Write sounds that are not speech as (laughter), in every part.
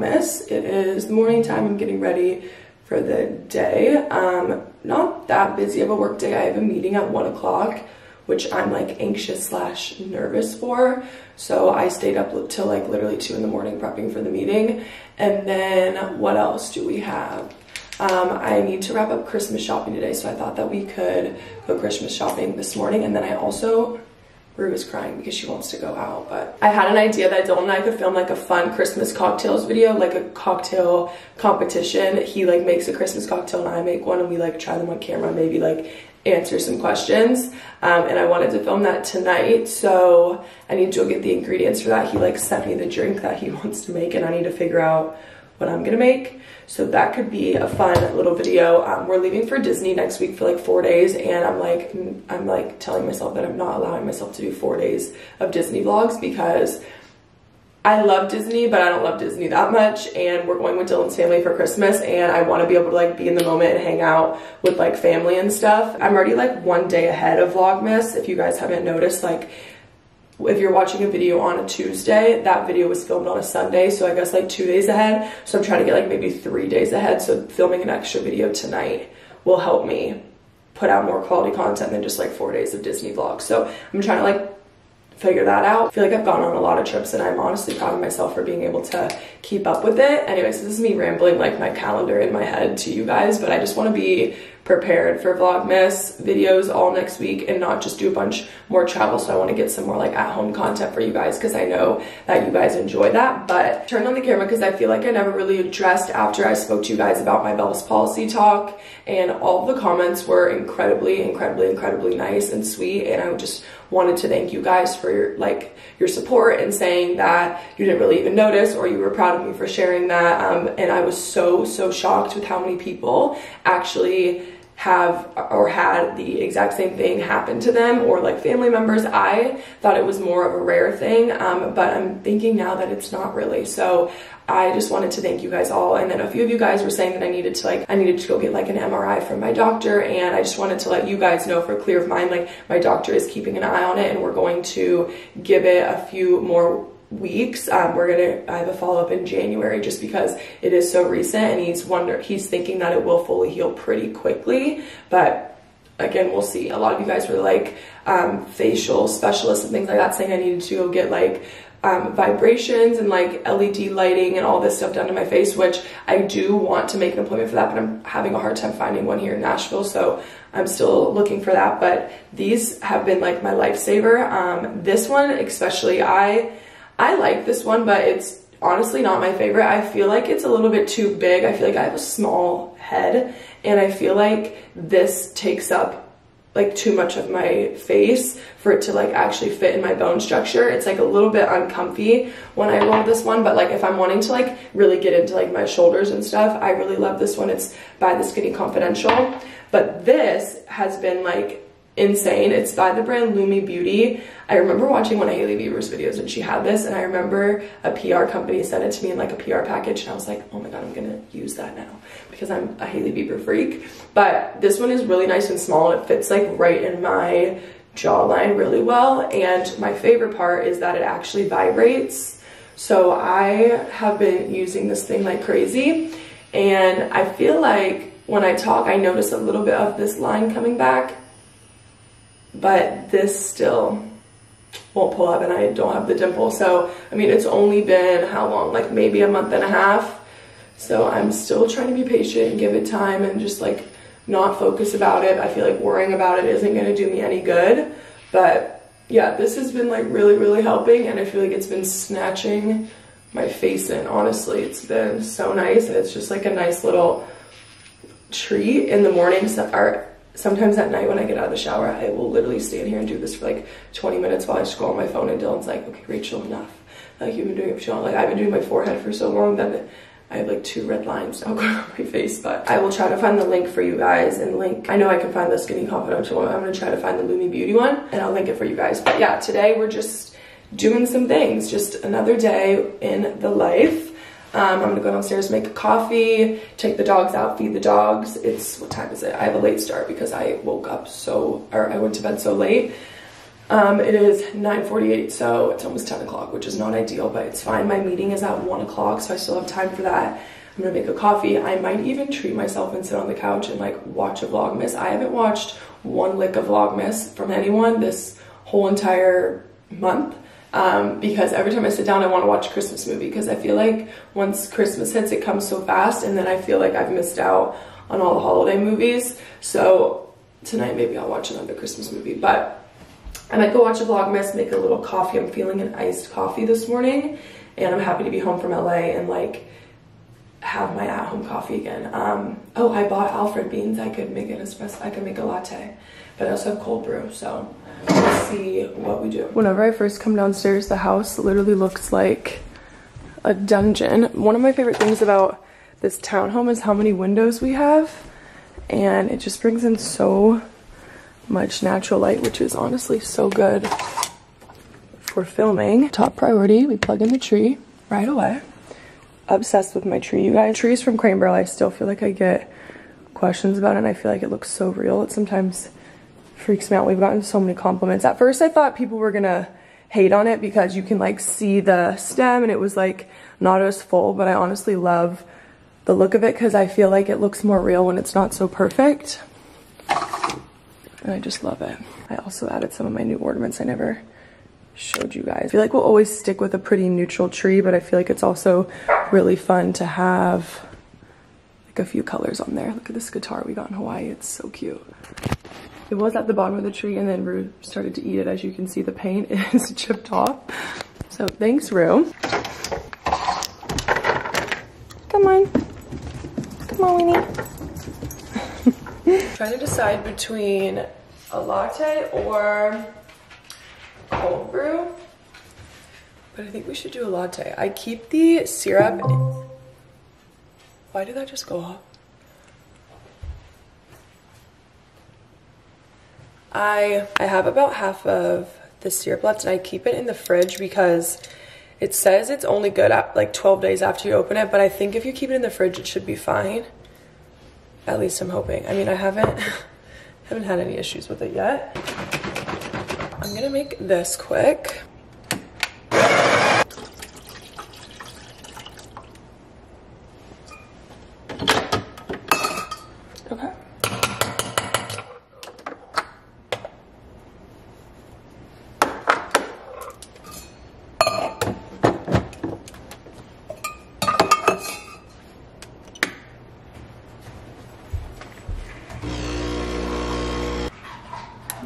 It is the morning time. I'm getting ready for the day. Um, not that busy of a work day. I have a meeting at one o'clock, which I'm like anxious slash nervous for. So I stayed up till like literally two in the morning prepping for the meeting. And then what else do we have? Um, I need to wrap up Christmas shopping today, so I thought that we could go Christmas shopping this morning. And then I also Rue is crying because she wants to go out. But I had an idea that Dylan and I could film like a fun Christmas cocktails video, like a cocktail competition. He like makes a Christmas cocktail and I make one and we like try them on camera, maybe like answer some questions. Um, and I wanted to film that tonight. So I need to go get the ingredients for that. He like sent me the drink that he (laughs) wants to make and I need to figure out what I'm gonna make. So that could be a fun little video. Um, we're leaving for Disney next week for like four days and I'm like, I'm like telling myself that I'm not allowing myself to do four days of Disney vlogs because I love Disney, but I don't love Disney that much. And we're going with Dylan's family for Christmas and I want to be able to like be in the moment and hang out with like family and stuff. I'm already like one day ahead of Vlogmas. If you guys haven't noticed, like if you're watching a video on a Tuesday, that video was filmed on a Sunday, so I guess like two days ahead. So I'm trying to get like maybe three days ahead. So filming an extra video tonight will help me put out more quality content than just like four days of Disney vlogs. So I'm trying to like figure that out. I feel like I've gone on a lot of trips and I'm honestly proud of myself for being able to keep up with it. Anyways, this is me rambling like my calendar in my head to you guys, but I just want to be prepared for Vlogmas videos all next week and not just do a bunch more travel. So I want to get some more like at home content for you guys because I know that you guys enjoy that. But turn on the camera because I feel like I never really addressed after I spoke to you guys about my Bell's palsy talk and all the comments were incredibly, incredibly, incredibly nice and sweet. And I just wanted to thank you guys for your, like your support and saying that you didn't really even notice or you were proud of me for sharing that. Um, and I was so, so shocked with how many people actually have or had the exact same thing happen to them or like family members. I thought it was more of a rare thing, um, but I'm thinking now that it's not really. So I just wanted to thank you guys all. And then a few of you guys were saying that I needed to like, I needed to go get like an MRI from my doctor. And I just wanted to let you guys know for clear of mind, like my doctor is keeping an eye on it and we're going to give it a few more weeks. Um, we're gonna I have a follow up in January just because it is so recent and he's wonder he's thinking that it will fully heal pretty quickly, but again we'll see. A lot of you guys were like um, facial specialists and things like that saying I needed to go get like um, vibrations and like LED lighting and all this stuff done to my face, which I do want to make an appointment for that, but I'm having a hard time finding one here in Nashville. So I'm still looking for that. But these have been like my lifesaver. Um, this one, especially, I I like this one, but it's honestly not my favorite. I feel like it's a little bit too big. I feel like I have a small head and I feel like this takes up like too much of my face for it to like actually fit in my bone structure. It's like a little bit uncomfy when I roll this one, but like if I'm wanting to like really get into like my shoulders and stuff, I really love this one. It's by the Skinny Confidential. But this has been like insane. It's by the brand Lumi Beauty. I remember watching one of Hailey Bieber's videos and she had this and I remember a PR company sent it to me in like a PR package and I was like, oh my god, I'm gonna use that now because I'm a Hailey Bieber freak. But this one is really nice and small. It fits like right in my jawline really well and my favorite part is that it actually vibrates. So I have been using this thing like crazy and I feel like when I talk I notice a little bit of this line coming back but this still won't pull up and I don't have the dimple. So, I mean, it's only been how long? Like maybe a month and a half. So I'm still trying to be patient and give it time and just like not focus about it. I feel like worrying about it isn't going to do me any good. But yeah, this has been like really, really helping and I feel like it's been snatching my face in. Honestly, it's been so nice and it's just like a nice little treat in the mornings or sometimes at night when I get out of the shower, I will literally stand here and do this for like 20 minutes while I scroll on my phone and Dylan's like, okay, Rachel, enough. Like you've been doing it for so long. Like I've been doing my forehead for so long that I have like two red lines now (laughs) on my face, but I will try to find the link for you guys and link, I know I can find the Skinny Confidential one. I'm gonna try to find the Lumi Beauty one and I'll link it for you guys. But yeah, today we're just doing some things, just another day in the life. Um, I'm gonna go downstairs, make a coffee, take the dogs out, feed the dogs. It's, what time is it? I have a late start because I woke up so, or I went to bed so late. Um, it is 9.48, so it's almost 10 o'clock, which is not ideal, but it's fine. My meeting is at 1 o'clock, so I still have time for that. I'm gonna make a coffee. I might even treat myself and sit on the couch and like watch a Vlogmas. I haven't watched one lick of Vlogmas from anyone this whole entire month. Um, because every time I sit down, I want to watch a Christmas movie because I feel like once Christmas hits, it comes so fast, and then I feel like I've missed out on all the holiday movies. So tonight, maybe I'll watch another Christmas movie, but I might go watch a Vlogmas, make a little coffee. I'm feeling an iced coffee this morning, and I'm happy to be home from LA and like have my at-home coffee again. Um, oh, I bought Alfred beans. I could make an espresso. I could make a latte, but I also have cold brew, so Let's see what we do. Whenever I first come downstairs, the house literally looks like a dungeon. One of my favorite things about this townhome is how many windows we have. And it just brings in so much natural light, which is honestly so good for filming. Top priority, we plug in the tree right away. Obsessed with my tree, you guys. Trees from Crate & Barrel, I still feel like I get questions about it and I feel like it looks so real. It sometimes freaks me out. We've gotten so many compliments. At first I thought people were gonna hate on it because you can like see the stem and it was like not as full, but I honestly love the look of it because I feel like it looks more real when it's not so perfect. And I just love it. I also added some of my new ornaments I never showed you guys. I feel like we'll always stick with a pretty neutral tree, but I feel like it's also really fun to have like a few colors on there. Look at this guitar we got in Hawaii. It's so cute. It was at the bottom of the tree and then Rue started to eat it. As you can see, the paint (laughs) is chipped off. So thanks, Rue. Come on. Come on, Winnie. (laughs) Trying to decide between a latte or cold brew. But I think we should do a latte. I keep the syrup. Why did that just go off? I, I have about half of the syrup left and I keep it in the fridge because it says it's only good at like 12 days after you open it, but I think if you keep it in the fridge, it should be fine. At least I'm hoping. I mean, I haven't, (laughs) haven't had any issues with it yet. I'm gonna make this quick.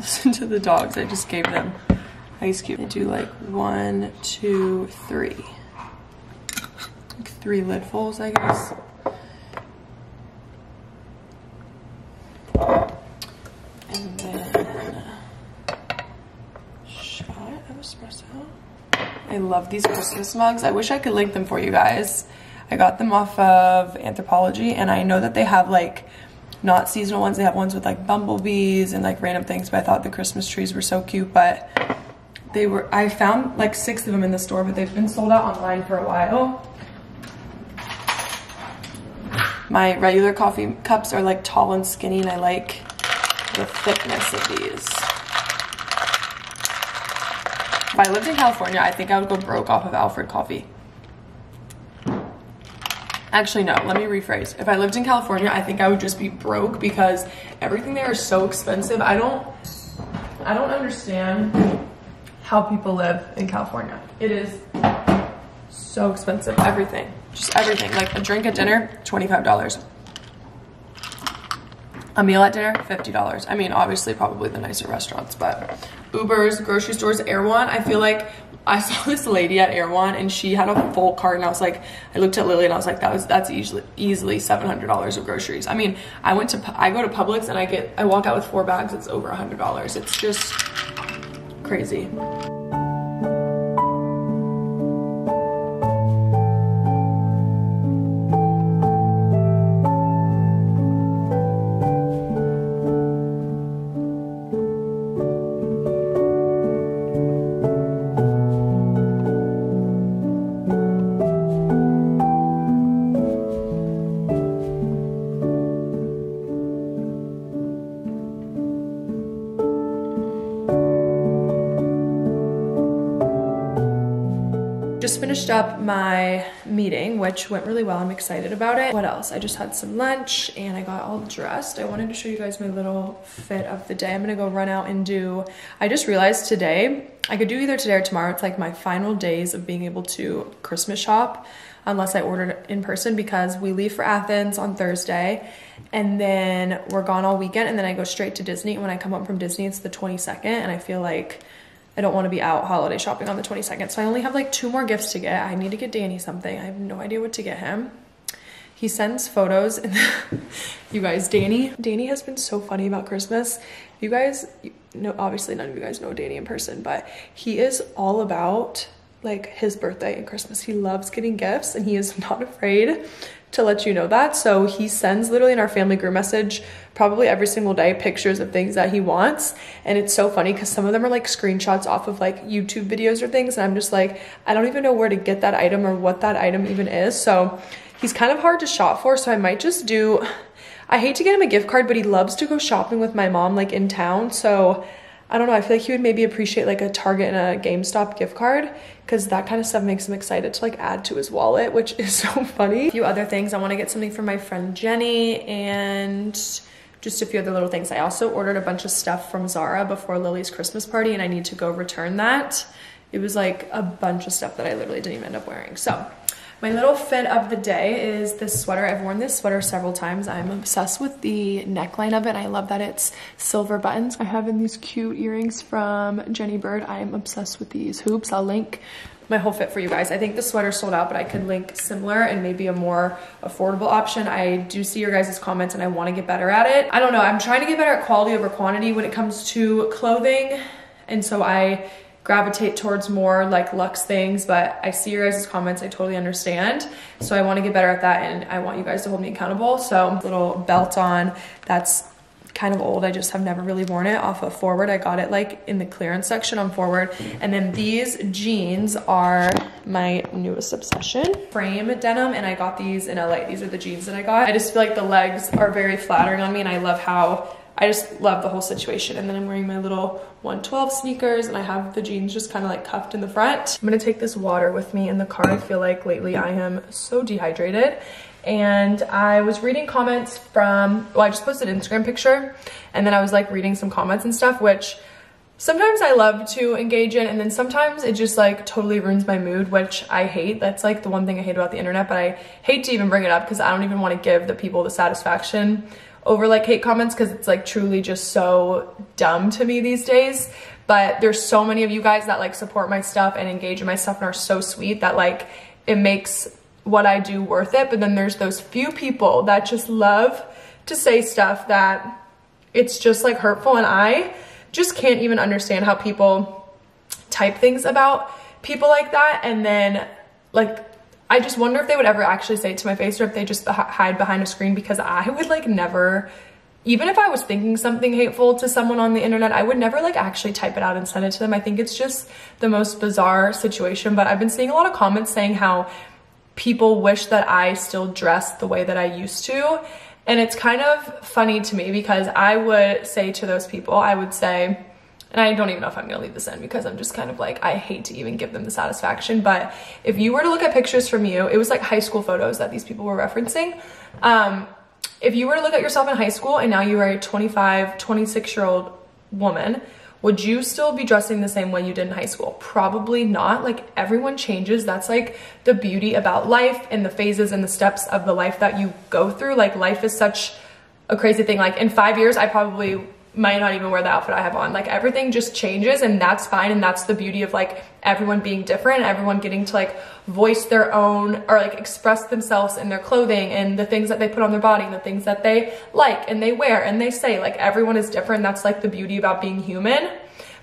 listen to the dogs. I just gave them ice cube. I do like one, two, three. Like three lidfuls, I guess. And then shot of espresso. I love these Christmas mugs. I wish I could link them for you guys. I got them off of Anthropologie and I know that they have like not seasonal ones. They have ones with like bumblebees and like random things, but I thought the Christmas trees were so cute, but they were, I found like six of them in the store, but they've been sold out online for a while. My regular coffee cups are like tall and skinny and I like the thickness of these. If I lived in California, I think I would go broke off of Alfred coffee. Actually, no, let me rephrase. If I lived in California, I think I would just be broke because everything there is so expensive. I don't, I don't understand how people live in California. It is so expensive, everything, just everything. Like a drink at dinner, $25. A meal at dinner, $50. I mean, obviously probably the nicer restaurants, but Ubers, grocery stores, Erewhon, I feel like I (laughs) saw this lady at Erewhon and she had a full cart and I was like, I looked at Lily and I was like, that was, that's easily, easily $700 of groceries. I mean, I went to, I go to Publix and I get, I walk out with four bags, it's over a $100. It's just crazy. Meeting, which went really well. I'm excited about it. What else? I just had some lunch and I got all dressed. I wanted to show you guys my little fit of the day. I'm gonna go run out and do, I just realized today, I could do either today or tomorrow. It's like my final days of being able to Christmas shop unless I ordered in person because we leave for Athens on Thursday and then we're gone all weekend and then I go straight to Disney. When I come home from Disney, it's the 22nd and I feel like I don't want to be out holiday shopping on the 22nd. So I only have like two more gifts to get. I need to get Danny something. I have no idea what to get him. He sends photos and (laughs) you guys, Danny, Danny has been so funny about Christmas. You guys, know, obviously none of you guys know Danny in person, but he is all about like his birthday and Christmas. He loves getting gifts and he is (laughs) not afraid to let you know that. So he sends literally in our family group message probably every single day pictures of things that he wants. And it's so funny because some of them are like screenshots off of like YouTube videos or things. And I'm just like, I don't even know where to get that item or what that item even is. So he's kind of hard to shop for. So I might just do, I hate to get him a gift card, but he loves to go shopping with my mom like in town. So I don't know, I feel like he would maybe appreciate like a Target and a GameStop gift card because that kind of stuff makes him excited to like add to his wallet, which is (laughs) so funny. A few other things, I want to get something for my friend Jenny and just a few other little things. I also ordered a bunch of stuff from Zara before Lily's Christmas party and I need to go return that. It was like a bunch of stuff that I literally didn't even end up wearing. So my little fit of the day is this sweater. I've worn this sweater several times. I'm obsessed with the neckline of it. I love that it's silver buttons. I have in these cute earrings from Jenny Bird. I'm obsessed with these hoops. I'll link my whole fit for you guys. I think the sweater sold out, but I could link similar and maybe a more affordable option. I do see your guys' comments and I wanna get better at it. I don't know, I'm trying to get better at quality over quantity when it comes to clothing. And so I gravitate towards more like luxe things, but I see your guys' comments, I totally understand. So I wanna get better at that and I want you guys to hold me accountable. So little belt on, that's kind of old. I just have never really worn it off of Forward. I got it like in the clearance section on Forward. And then these jeans are my newest obsession. Frame denim and I got these in LA. These are the jeans that I got. I just feel like the legs are very flattering on me and I love how I just love the whole situation. And then I'm wearing my little 112 sneakers and I have the jeans just kind of like cuffed in the front. I'm gonna take this water with me in the car. I feel like lately I am so dehydrated. And I was reading comments from, well, I just posted an Instagram picture and then I was like reading some comments and stuff, which sometimes I love to engage in and then sometimes it just like totally ruins my mood, which I hate. That's like the one thing I hate about the internet, but I hate to even bring it up because I don't even want to give the people the satisfaction over like hate comments because it's like truly just so dumb to me these days. But there's so many of you guys that like support my stuff and engage in my stuff and are so sweet that like it makes what I do worth it. But then there's those few people that just love to say stuff that it's just like hurtful. And I just can't even understand how people type things about people like that and then like I just wonder if they would ever actually say it to my face or if they just hide behind a screen because I would like never, even if I was thinking something hateful to someone on the internet, I would never like actually type it out and send it to them. I think it's just the most bizarre situation, but I've been seeing a lot of comments saying how people wish that I still dressed the way that I used to. And it's kind of funny to me because I would say to those people, I would say, and I don't even know if I'm gonna leave this in because I'm just kind of like, I hate to even give them the satisfaction. But if you were to look at pictures from you, it was like high school photos that these people were referencing. Um, if you were to look at yourself in high school and now you are a 25, 26 year old woman, would you still be dressing the same way you did in high school? Probably not. Like everyone changes. That's like the beauty about life and the phases and the steps of the life that you go through. Like life is such a crazy thing. Like in five years, I probably might not even wear the outfit I have on. Like everything just changes and that's fine. And that's the beauty of like everyone being different, everyone getting to like voice their own or like express themselves in their clothing and the things that they put on their body and the things that they like and they wear and they say like everyone is different. That's like the beauty about being human.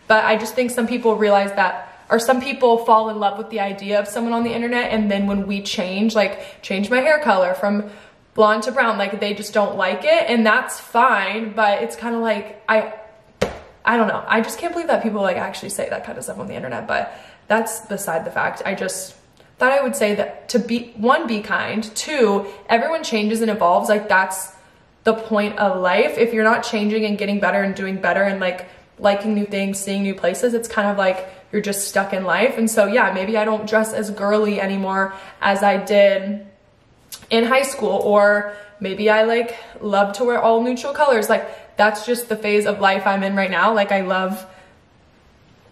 But I just think some people realize that or some people fall in love with the idea of someone on the internet and then when we change, like change my hair color from blonde to brown like they just don't like it and that's fine but it's kind of like i i don't know i just can't believe that people like actually say that kind of stuff on the internet but that's beside the fact i just thought i would say that to be one be kind two everyone changes and evolves like that's the point of life if you're not changing and getting better and doing better and like liking new things seeing new places it's kind of like you're just stuck in life. And so yeah, maybe I don't dress as girly anymore as I did in high school or maybe I like love to wear all neutral colors. Like that's just the phase of life I'm in right now. Like I love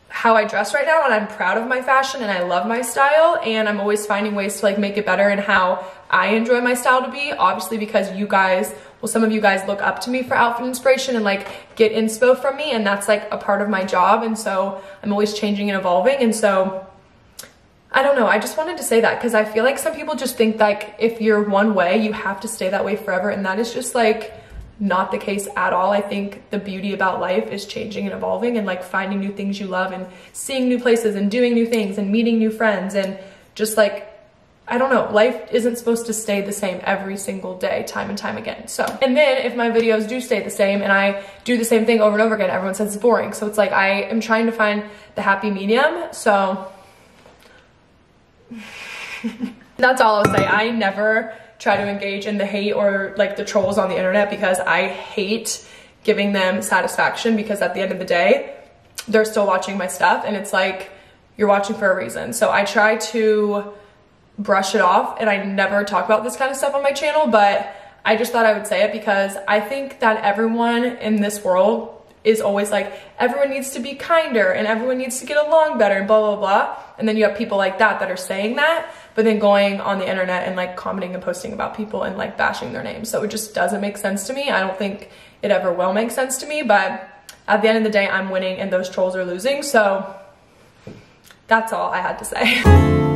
how I dress right now and I'm proud of my fashion and I love my style and I'm always finding ways to like make it better and how I enjoy my style to be. Obviously because you guys, well some of you guys look up to me for outfit inspiration and like get inspo from me and that's like a part of my job and so I'm always changing and evolving and so I don't know. I just wanted to say that because I feel like some people just think like if you're one way, you have to stay that way forever. And that is just like not the case at all. I think the beauty about life is changing and evolving and like finding new things you love and seeing new places and doing new things and meeting new friends and just like I don't know, life isn't supposed to stay the same every single day, time and time again. So, and then if my videos do stay the same and I do the same thing over and over again, everyone says it's boring. So it's like I am trying to find the happy medium. So (laughs) That's all I'll say. I never try to engage in the hate or like the trolls on the internet because I hate giving them satisfaction because at the end of the day, they're still watching my stuff and it's like, you're watching for a reason. So I try to brush it off and I never talk about this kind of stuff on my channel, but I just thought I would say it because I think that everyone in this world is always like everyone needs to be kinder and everyone needs to get along better and blah blah blah. And then you have people like that that are saying that but then going on the internet and like commenting and posting about people and like bashing their names. So it just doesn't make sense to me. I don't think it ever will make sense to me but at the end of the day i'm winning and those trolls are losing. So that's all i had to say (laughs)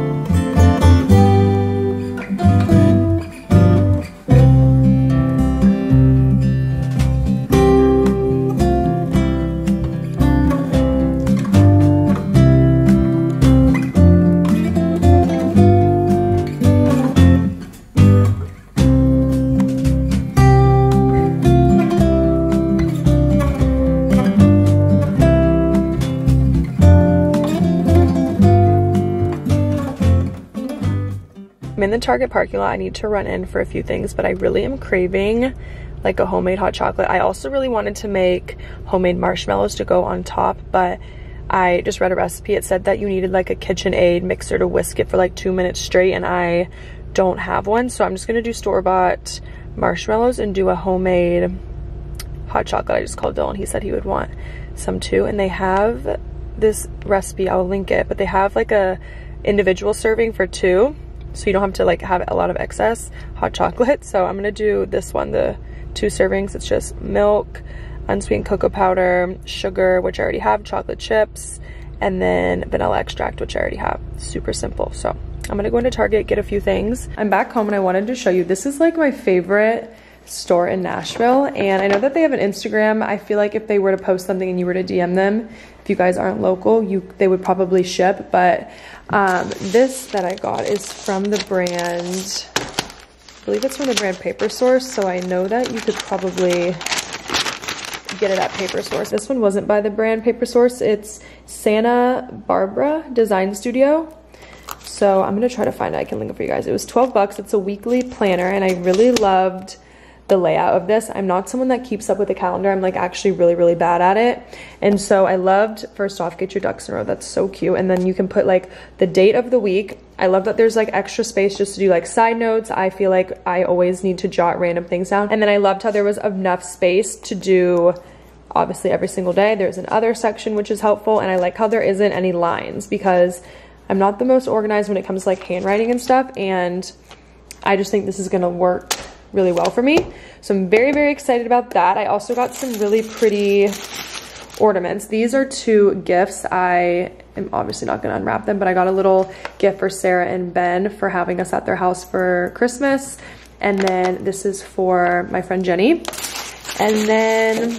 Target parking lot. I need to run in for a few things, but I really am craving like a homemade hot chocolate. I also really wanted to make homemade marshmallows to go on top, but I just read a recipe. It said that you needed like a KitchenAid mixer to whisk it for like two minutes straight, and I don't have one. So I'm just gonna do store-bought marshmallows and do a homemade hot chocolate. I just called Dylan. He said he would want some too. And they have this recipe, I'll link it, but they have like a individual serving for two so you don't have to like have a lot of excess hot chocolate. So I'm gonna do this one, the two servings. It's just milk, unsweetened cocoa powder, sugar, which I already have, chocolate chips, and then vanilla extract, which I already have. Super simple. So I'm gonna go into Target, get a few things. I'm back home and I wanted to show you, this is like my favorite store in Nashville. And I know that they have an Instagram. I feel like if they were to post something and you were to DM them, if you guys aren't local, you they would probably ship. But um, this that I got is from the brand, I believe it's from the brand Paper Source. So I know that you could probably get it at Paper Source. This one wasn't by the brand Paper Source. It's Santa Barbara Design Studio. So I'm going to try to find it. I can link it for you guys. It was 12 bucks. It's a weekly planner and I really loved the layout of this. I'm not someone that keeps up with the calendar. I'm like actually really, really bad at it. And so I loved, first off, get your ducks in a row. That's so cute. And then you can put like the date of the week. I love that there's like extra space just to do like side notes. I feel like I always need to jot random things down. And then I loved how there was enough space to do obviously every single day. There's an other section which is helpful. And I like how there isn't any lines because I'm not the most organized when it comes to like handwriting and stuff. And I just think this is gonna work really well for me. So I'm very, very excited about that. I also got some really pretty ornaments. These are two gifts. I am obviously not going to unwrap them, but I got a little gift for Sarah and Ben for having us at their house for Christmas. And then this is for my friend Jenny. And then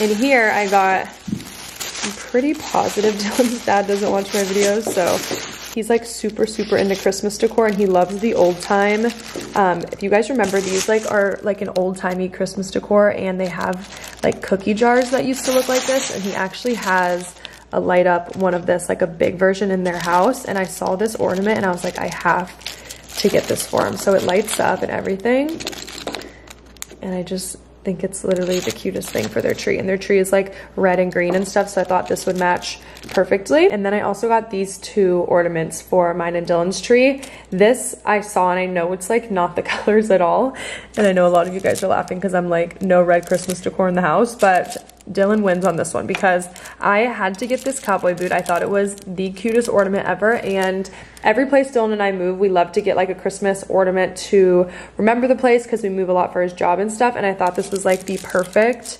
in here I got, I'm pretty positive (laughs) Dylan's dad doesn't watch my videos, so He's like super, super into Christmas decor and he loves the old time. Um, if you guys remember, these like are like an old timey Christmas decor and they have like cookie jars that used to look like this. And he actually has a light up one of this, like a big version in their house. And I saw this ornament and I was like, I have to get this for him. So it lights up and everything. And I just think it's literally the cutest thing for their tree. And their tree is like red and green and stuff. So I thought this would match perfectly. And then I also got these two ornaments for mine and Dylan's tree. This I saw and I know it's like not the (laughs) colors at all. And I know a lot of you guys are laughing because I'm like no red Christmas decor in the house. But Dylan wins on this one because I had to get this cowboy boot. I thought it was the cutest ornament ever. And every place Dylan and I move, we love to get like a Christmas ornament to remember the place because we move a lot for his job and stuff. And I thought this was like the perfect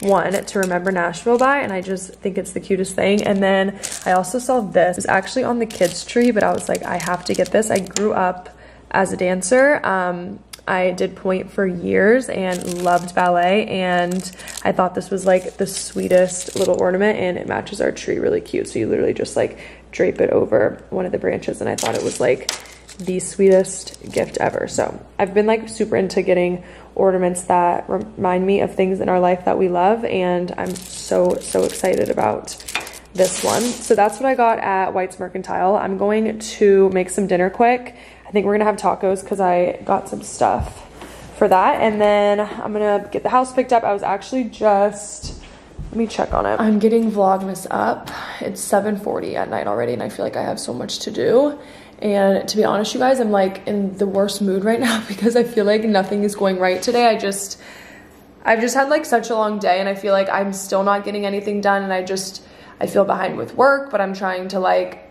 one to remember Nashville by and I just think it's the cutest thing and then I also saw this it's actually on the kids tree but I was like I have to get this I grew up as a dancer um, I did pointe for years and loved ballet and I thought this was like the sweetest little ornament and it matches our tree really cute. So you literally just like drape it over one of the branches and I thought it was like the sweetest gift ever. So I've been like super into getting ornaments that remind me of things in our life that we love and I'm so, so excited about this one. So that's what I got at White's Mercantile. I'm going to make some dinner quick I think we're gonna have tacos because I got some stuff for that. And then I'm gonna get the house picked up. I was actually just, let me check on it. I'm getting Vlogmas up. It's 7.40 at night already and I feel like I have so much to do. And to be honest, you guys, I'm like in the worst mood right (laughs) now because I feel like nothing is going right today. I just, I've just had like such a long day and I feel like I'm still not getting anything done and I just, I feel behind with work, but I'm trying to like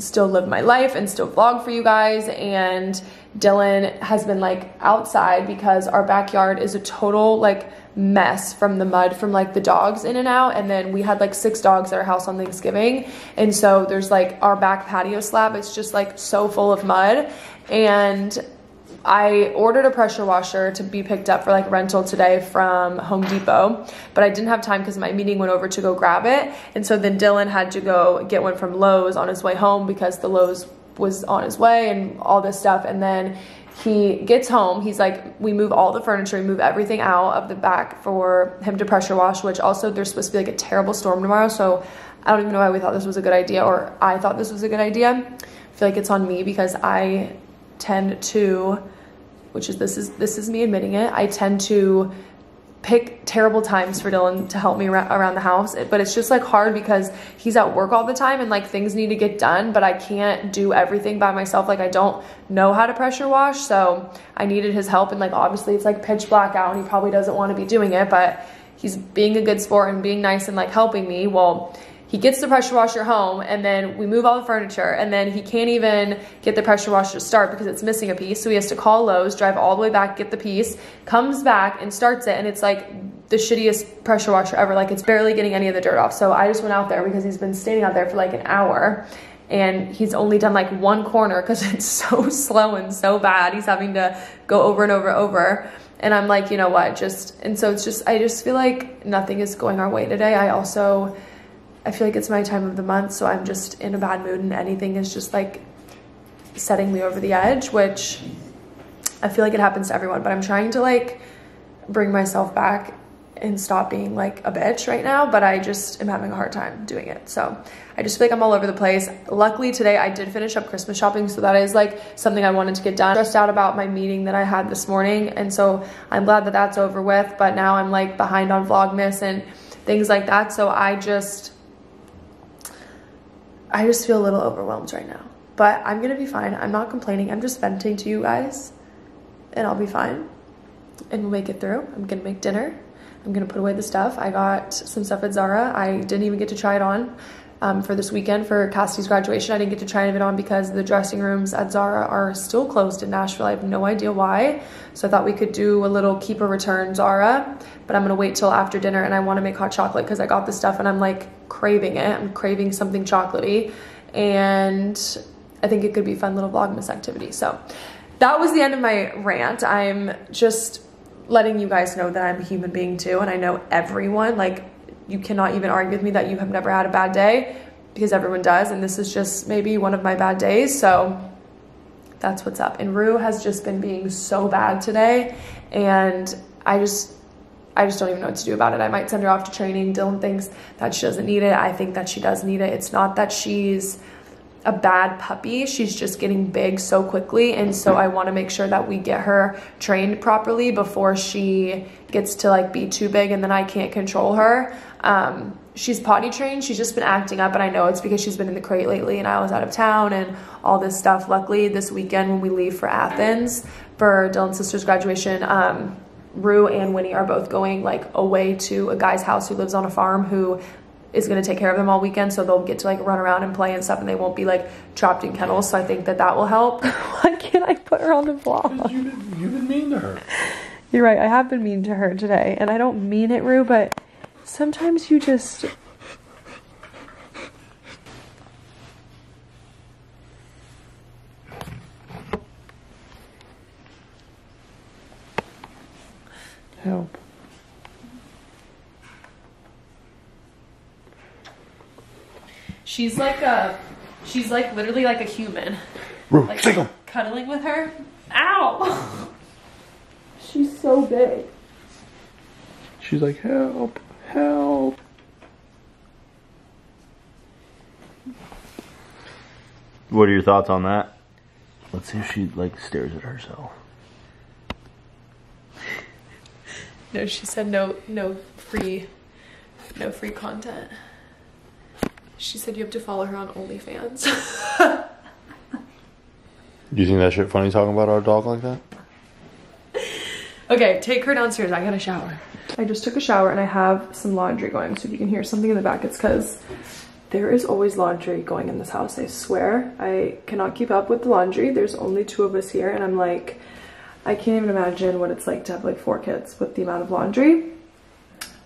still live my life and still vlog for you guys. And Dylan has been like outside because our backyard is a total like mess from the mud from like the dogs in and out. And then we had like six dogs at our house on Thanksgiving. And so there's like our back patio slab, it's just like so full of mud. And I ordered a pressure washer to be picked up for like rental today from Home Depot, but I didn't have time because my meeting went over to go grab it. And so then Dylan had to go get one from Lowe's on his way home because the Lowe's was on his way and all this stuff. And then he gets home. He's like, we move all the furniture, we move everything out of the back for him to pressure wash, which also there's supposed to be like a terrible storm tomorrow. So I don't even know why we thought this was a good idea or I thought this was a good idea. I feel like it's on me because I tend to, which is this is this is me admitting it. I tend to pick terrible times for Dylan to help me around the house, but it's just like hard because he's at work all the time and like things need to get done, but I can't do everything by myself. Like I don't know how to pressure wash, so I needed his help and like obviously it's like pitch black out and he probably doesn't want to be doing it, but he's being a good sport and being nice and like helping me. Well, he gets the pressure washer home and then we move all the furniture and then he can't even get the pressure washer to start because it's missing a piece. So he has to call Lowe's, drive all the way back, get the piece, comes back and starts it and it's like the shittiest pressure washer ever. Like it's barely getting any of the dirt off. So I just went out there because he's been standing out there for like an hour and he's only done like one corner because (laughs) it's so slow and so bad. He's having to go over and over and over. And I'm like, you know what, just, and so it's just, I just feel like nothing is going our way today. I also, I feel like it's my time of the month, so I'm just in a bad mood and anything is just like setting me over the edge, which I feel like it happens to everyone, but I'm trying to like bring myself back and stop being like a bitch right now, but I just am having a hard time doing it. So I just feel like I'm all over the place. Luckily today I did finish up Christmas shopping, so that is like something I wanted to get done. Stressed out about my meeting that I had this morning, and so I'm glad that that's over with, but now I'm like behind on Vlogmas and things like that, so I just I just feel a little overwhelmed right now. But I'm gonna be fine. I'm not complaining. I'm just venting to you guys and I'll be fine. And we'll make it through. I'm gonna make dinner. I'm gonna put away the stuff. I got some stuff at Zara. I didn't even get to try it on um, for this weekend for Cassidy's graduation. I didn't get to try it on because the dressing rooms at Zara are still closed in Nashville. I have no idea why. So I thought we could do a little keep or return Zara, but I'm gonna wait till after dinner and I wanna make hot chocolate because I got this stuff and I'm like craving it. I'm craving something chocolatey and I think it could be fun little Vlogmas activity. So that was the end of my rant. I'm just letting you guys know that I'm a human being too and I know everyone like you cannot even argue with me that you have never had a bad day because everyone does and this is just maybe one of my bad days so that's what's up and Rue has just been being so bad today and I just I just don't even know what to do about it. I might send her off to training. Dylan thinks that she doesn't need it. I think that she does need it. It's not that she's a bad puppy. She's just getting big so quickly. And so I want to make sure that we get her trained properly before she gets to like be too big and then I can't control her. Um, she's potty trained. She's just been acting up. And I know it's because she's been in the crate lately and I was out of town and all this stuff. Luckily, this weekend when we leave for Athens for Dylan's sister's graduation, um, Rue and Winnie are both going like away to a guy's house who lives on a farm who is going to take care of them all weekend so they'll get to like run around and play and stuff and they won't be like trapped in kennels so i think that that will help (laughs) why can't i put her on the vlog you've been, you've been mean to her you're right i have been mean to her today and i don't mean it rue but sometimes you just help She's like a, she's like literally like a human. Rue, Like take cuddling with her. Ow! (laughs) she's so big. She's like, help, help. What are your thoughts on that? Let's see if she like stares at herself. No, she said no, no free, no free content. She said you have to follow her on OnlyFans. Do (laughs) you think that shit funny talking about our dog like that? Okay, take her downstairs. I got a shower. I just took a shower and I have some laundry going. So if you can hear something in the back, it's because there is always laundry going in this house. I swear I cannot keep up with the laundry. There's only two of us here and I'm like, I can't even imagine what it's like to have like four kids with the amount of laundry.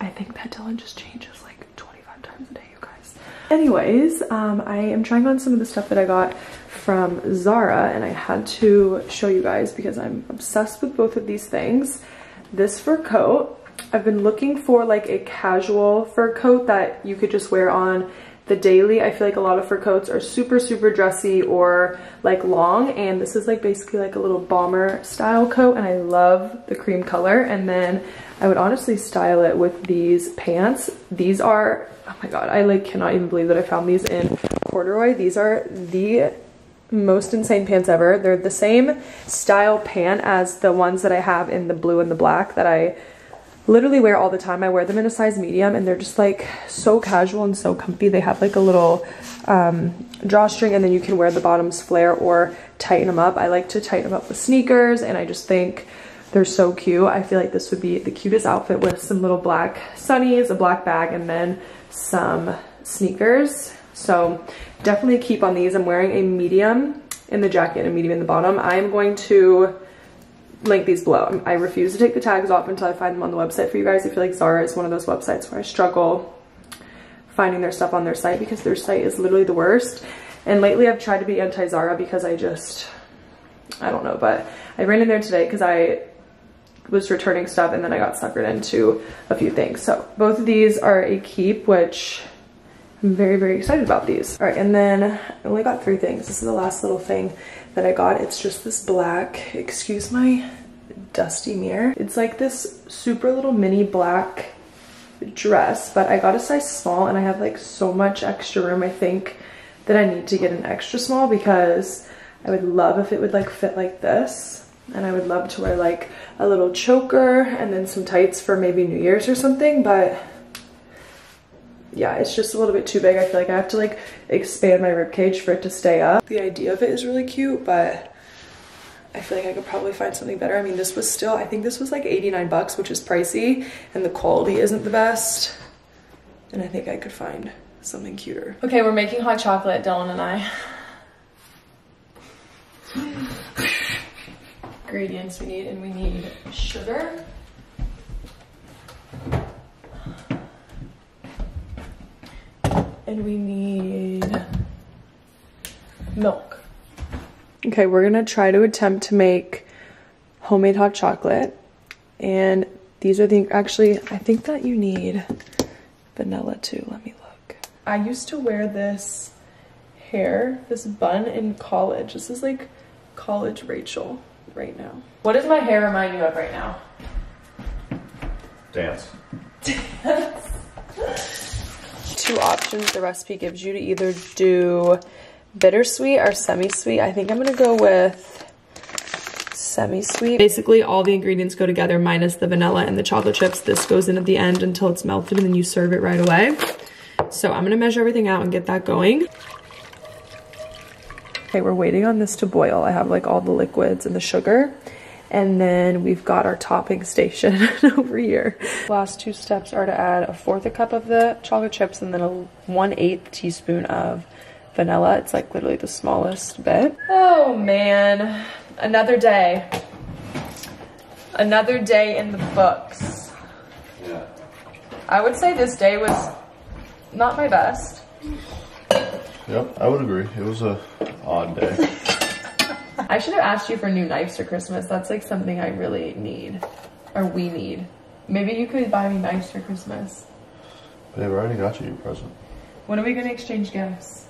I think that Dylan just changes like 25 times a day, you guys. Anyways, um, I am trying on some of the stuff that I got from Zara and I had to show you guys because I'm obsessed with both of these things. This fur coat, I've been looking for like a casual fur coat that you could just wear on the daily. I feel like a lot of fur coats are super, super dressy or like long. And this is like basically like a little bomber style coat. And I love the cream color. And then I would honestly style it with these pants. These are, oh my God, I like cannot even believe that I found these in corduroy. These are the most insane pants ever. They're the same style pant as the ones that I have in the blue and the black that I literally wear all the time. I wear them in a size medium and they're just like so casual and so comfy. They have like a little um, drawstring and then you can wear the bottoms flare or tighten them up. I like to tighten them up with sneakers and I just think they're so cute. I feel like this would be the cutest outfit with some little black sunnies, a black bag, and then some sneakers. So definitely keep on these. I'm wearing a medium in the jacket and a medium in the bottom. I'm going to link these below. I refuse to take the tags off until I find them on the website for you guys. I feel like Zara is one of those websites where I struggle finding their stuff on their site because their site is literally the worst. And lately I've tried to be anti-Zara because I just, I don't know, but I ran in there today because I was returning stuff and then I got suckered into a few things. So both of these are a keep, which I'm very, very excited about these. All right, and then I only got three things. This is the last little thing that I got. It's just this black, excuse my dusty mirror. It's like this super little mini black dress, but I got a size small and I have like so much extra room. I think that I need to get an extra small because I would love if it would like fit like this. And I would love to wear like a little choker and then some tights for maybe New Year's or something, but yeah, it's just a little bit too big. I feel like I have to like expand my rib cage for it to stay up. The idea of it is really cute, but I feel like I could probably find something better. I mean, this was still, I think this was like 89 bucks, which is pricey, and the quality isn't the best. And I think I could find something cuter. Okay, we're making hot chocolate, Dylan and I. (laughs) Ingredients we need, and we need sugar. And we need milk. Okay, we're gonna try to attempt to make homemade hot chocolate. And these are the, actually, I think that you need vanilla too. Let me look. I used to wear this hair, this bun in college. This is like college Rachel right now. What does my hair remind you of right now? Dance. (laughs) Two options the recipe gives you to either do bittersweet or semi-sweet. I think I'm gonna go with semi-sweet. Basically all the ingredients go together minus the vanilla and the chocolate chips. This goes in at the end until it's melted and then you serve it right away. So I'm gonna measure everything out and get that going. Okay, we're waiting on this to boil. I have like all the liquids and the sugar. And then we've got our topping station (laughs) over here. Last two steps are to add a fourth a cup of the chocolate chips and then a one eighth teaspoon of vanilla. It's like literally the smallest bit. Oh man, another day. Another day in the books. Yeah. I would say this day was not my best. Yep, I would agree. It was a odd day. (laughs) I should have asked you for new knives for Christmas. That's like something I really need. Or we need. Maybe you could buy me knives for Christmas. Babe, I already got you your present. When are we gonna exchange gifts?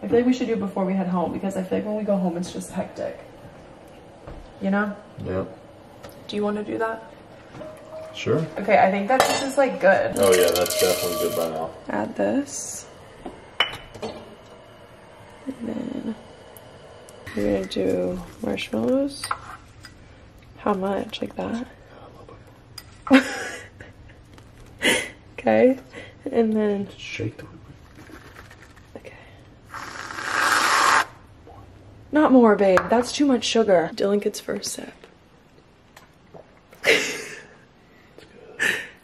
I feel like we should do it before we head home because I feel like when we go home it's just hectic. You know? Yep. Do you want to do that? Sure. Okay, I think that this is like good. Oh yeah, that's definitely good by now. Add this. And then we're gonna do marshmallows. How much? Like that? (laughs) okay. And then Shake the Okay. Not more, babe. That's too much sugar. Dylan gets first sip. (laughs)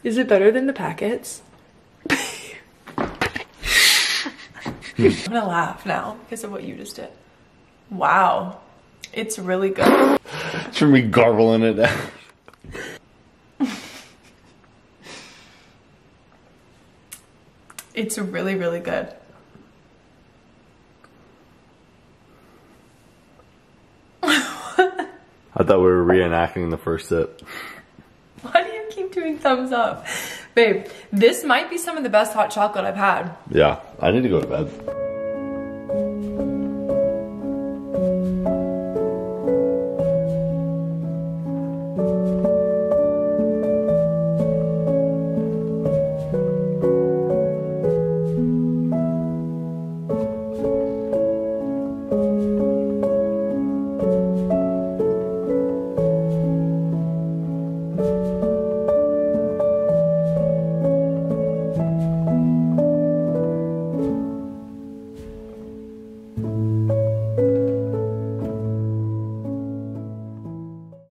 Is it better than the packets? (laughs) I'm gonna laugh now because of what you just did. Wow. It's really good. It's for me garbling it down. (laughs) It's really, really good. (laughs) I thought we were reenacting the first sip. Why do you keep doing thumbs up? Babe, this might be some of the best hot chocolate I've had. Yeah, I need to go to bed.